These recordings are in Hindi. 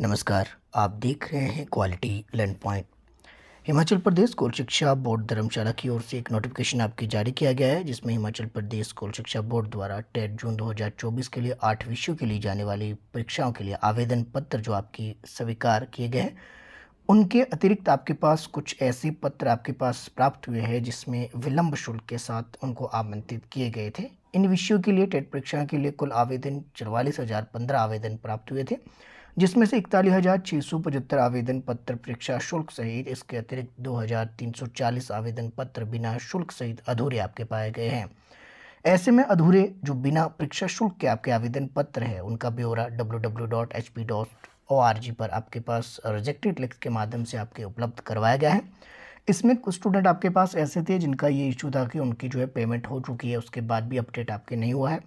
नमस्कार, आप देख रहे हैं quality learn point Himachal Pradesh school Shiksha board Dharamshala की ओर से एक नोटिफिकेशन आपकी जारी किया गया है, जिसमें हिमाचल प्रदेश स्कूल शिक्षा बोर्ड द्वारा टेट जून 2024 के लिए आठ विषयों के लिए जाने वाली परीक्षाओं के लिए आवेदन पत्र जो आपकी स्वीकार किए गए हैं। उनके अतिरिक्त आपके पास कुछ ऐसे पत्र आपके पास प्राप्त हुए हैं, जिसमें विलंब शुल्क के साथ उनको आमंत्रित किए गए थे। इन विषयों के लिए टेट परीक्षा के लिए कुल आवेदन चौवालीस आवेदन प्राप्त हुए थे। जिसमें से इकतालीस हज़ार छः सौ पचहत्तर आवेदन पत्र परीक्षा शुल्क सहित इसके अतिरिक्त दो हज़ार तीन सौ चालीस आवेदन पत्र बिना शुल्क सहित अधूरे आपके पाए गए हैं। ऐसे में अधूरे जो बिना परीक्षा शुल्क के आपके आवेदन पत्र है, उनका ब्यौरा डब्ल्यू पर आपके पास रिजेक्टेड लिस्ट के माध्यम से आपके उपलब्ध करवाया गया है। इसमें कुछ स्टूडेंट आपके पास ऐसे थे जिनका ये इशू था कि उनकी जो है पेमेंट हो चुकी है, उसके बाद भी अपडेट आपके नहीं हुआ है।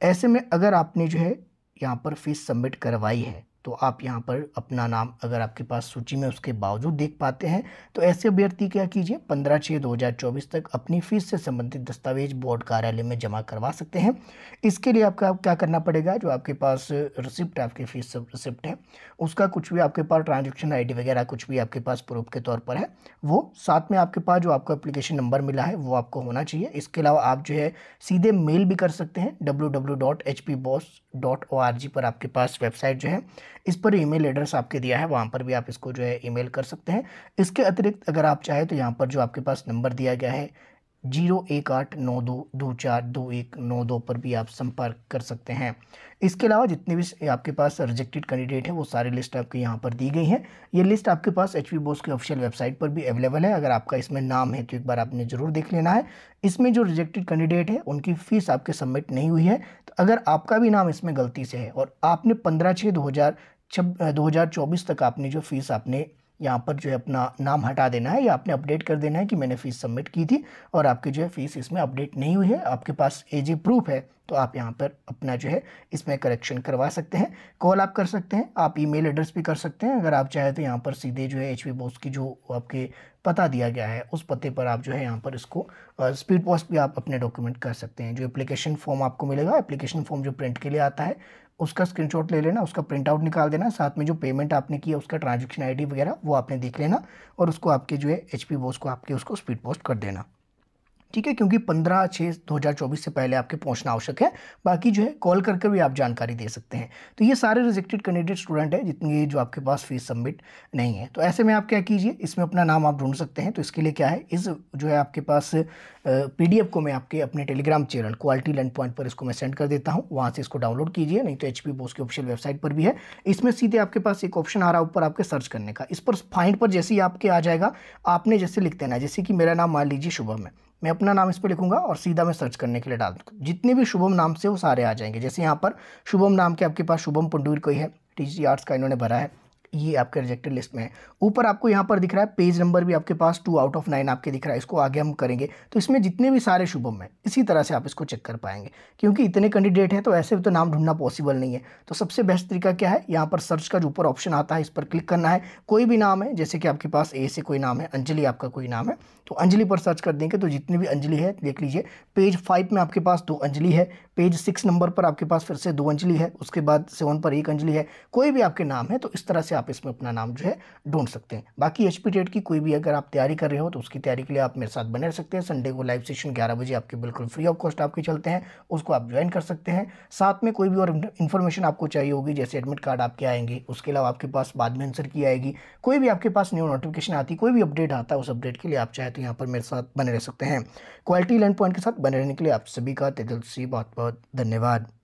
ऐसे में अगर आपने जो है यहाँ पर फ़ीस सबमिट करवाई है तो आप यहाँ पर अपना नाम अगर आपके पास सूची में उसके बावजूद देख पाते हैं तो ऐसे अभ्यर्थी क्या कीजिए, पंद्रह छः दो हज़ार चौबीस तक अपनी फ़ीस से संबंधित दस्तावेज़ बोर्ड कार्यालय में जमा करवा सकते हैं। इसके लिए आपका क्या करना पड़ेगा, जो आपके पास रिसिप्ट, आपकी फ़ीस रिसिप्ट है, उसका कुछ भी आपके पास ट्रांजेक्शन आई वगैरह, कुछ भी आपके पास प्रूफ के तौर पर है, वो साथ में आपके पास जो आपको अप्लीकेशन नंबर मिला है, वो आपको होना चाहिए। इसके अलावा आप जो है सीधे मेल भी कर सकते हैं, डब्ल्यू पर आपके पास वेबसाइट जो है इस पर ईमेल एड्रेस आपके दिया है, वहाँ पर भी आप इसको जो है ईमेल कर सकते हैं। इसके अतिरिक्त अगर आप चाहें तो यहाँ पर जो आपके पास नंबर दिया गया है ज़ीरो एक आठ नौ दो दो चार दो एक नौ दो पर भी आप संपर्क कर सकते हैं। इसके अलावा जितने भी आपके पास रिजेक्टेड कैंडिडेट हैं, वो सारी लिस्ट आपके यहाँ पर दी गई हैं। ये लिस्ट आपके पास एच पी बोस की ऑफिशियल वेबसाइट पर भी अवेलेबल है। अगर आपका इसमें नाम है तो एक बार आपने ज़रूर देख लेना है। इसमें जो रिजेक्टेड कैंडिडेट है, उनकी फ़ीस आपके सबमिट नहीं हुई है। तो अगर आपका भी नाम इसमें गलती से है और आपने पंद्रह छः दो हज़ार छब दो हज़ार चौबीस तक आपने जो फ़ीस आपने यहाँ पर जो है अपना नाम हटा देना है या आपने अपडेट कर देना है कि मैंने फ़ीस सबमिट की थी और आपकी जो है फ़ीस इसमें अपडेट नहीं हुई है, आपके पास एज प्रूफ है तो आप यहाँ पर अपना जो है इसमें करेक्शन करवा सकते हैं। कॉल आप कर सकते हैं, आप ईमेल एड्रेस भी कर सकते हैं, अगर आप चाहें तो यहाँ पर सीधे जो है एच पी बॉस की जो आपके पता दिया गया है, उस पते पर आप जो है यहाँ पर इसको स्पीड पोस्ट भी आप अपने डॉक्यूमेंट कर सकते हैं। जो एप्लीकेशन फॉर्म आपको मिलेगा एप्लीकेशन फॉर्म जो प्रिंट के लिए आता है उसका स्क्रीनशॉट ले लेना, उसका प्रिंट आउट निकाल देना, साथ में जो पेमेंट आपने किया, उसका ट्रांजेक्शन आईडी वगैरह, वो आपने देख लेना और उसको आपके जो है एच पी बॉस को आपके उसको स्पीड पोस्ट कर देना। ठीक है, क्योंकि पंद्रह छः दो हज़ार चौबीस से पहले आपके पहुँचना आवश्यक है, बाकी जो है कॉल करके भी आप जानकारी दे सकते हैं। तो ये सारे रिजेक्टेड कैंडिडेट स्टूडेंट हैं, जितनी जो आपके पास फ़ीस सबमिट नहीं है। तो ऐसे में आप क्या कीजिए, इसमें अपना नाम आप ढूंढ सकते हैं। तो इसके लिए क्या है, इस जो है आपके पास पीडीएफ को मैं आपके अपने Telegram channel quality learn point पर इसको मैं सेंड कर देता हूँ। वहाँ से इसको डाउनलोड कीजिए, नहीं तो एच पी की ऑफिशियल वेबसाइट पर भी है। इसमें सीधे आपके पास एक ऑप्शन आ रहा है ऊपर आपके सर्च करने का। इस पर फाइंड पर जैसे ही आपके आ जाएगा, आपने जैसे लिख देना जैसे कि मेरा नाम मान लीजिए शुभम है। मैं अपना नाम इस पर लिखूँगा और सीधा मैं सर्च करने के लिए डाल दूँगा। जितने भी शुभम नाम से वो सारे आ जाएँगे। जैसे यहाँ पर शुभम नाम के आपके पास शुभम पंडूर कोई है। टी आर्ट्स का इन्होंने भरा है। ये आपके रिजेक्टेड लिस्ट में है। ऊपर आपको यहाँ पर दिख रहा है पेज नंबर भी आपके पास टू आउट ऑफ़ नाइन आपके दिख रहा है, इसको आगे हम करेंगे। तो इसमें जितने भी सारे शुभम हैं, इसी तरह से आप इसको चेक कर पाएँगे। क्योंकि इतने कैंडिडेट हैं तो ऐसे भी तो नाम ढूंढना पॉसिबल नहीं है। तो सबसे बेस्ट तरीका क्या है? यहाँ पर सर्च का जो ऊपर ऑप्शन आता है, इस पर क्लिक करना है। कोई भी नाम है, जैसे कि आपके पास ए से कोई नाम है, अंजलि आपका कोई नाम है तो अंजलि पर सर्च कर देंगे। तो जितनी भी अंजलि है, देख लीजिए पेज फाइव में आपके पास दो अंजलि है पेज सिक्स नंबर पर आपके पास फिर से दो अंजलि है, उसके बाद सेवन पर एक अंजलि है। कोई भी आपके नाम है तो इस तरह से आप इसमें अपना नाम जो है ढूंढ सकते हैं। बाकी एच पी की कोई भी अगर आप तैयारी कर रहे हो तो उसकी तैयारी के लिए आप मेरे साथ बने रह सकते हैं। संडे को लाइव सेशन ग्यारह बजे आपके बिल्कुल फ्री ऑफ़ कॉस्ट आपके चलते हैं, उसको आप ज्वाइन कर सकते हैं। साथ में कोई भी और इन्फॉर्मेशन आपको चाहिए होगी, जैसे एडमिट कार्ड आपके आएँगे, उसके अलावा आपके पास बाद में आंसर की आएगी, कोई भी आपके पास न्यू नोटिफिकेशन आती, कोई भी अपडेट आता है, उस अपडेट के लिए आप चाहे तो यहाँ पर मेरे साथ बने रह सकते हैं। क्वालिटी लैंड पॉइंट के साथ बने रहने के लिए आप सभी का दिल से बहुत बहुत धन्यवाद।